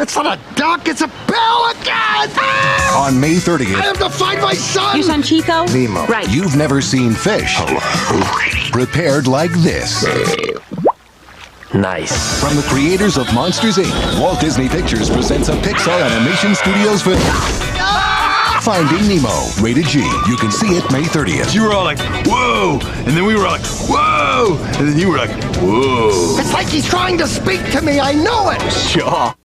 It's not a duck, it's a pelican! Ah! On May thirtieth, I have to find my son! Your son Chico? Nemo. Right. you've never seen fish oh, prepared like this. Nice. From the creators of Monsters Inc., Walt Disney Pictures presents a Pixar Animation Studios film. Ah! Finding Nemo, rated G. You can see it May 30th. You were all like, whoa! And then we were like, whoa! And then you were like, whoa! It's like he's trying to speak to me, I know it! Sure.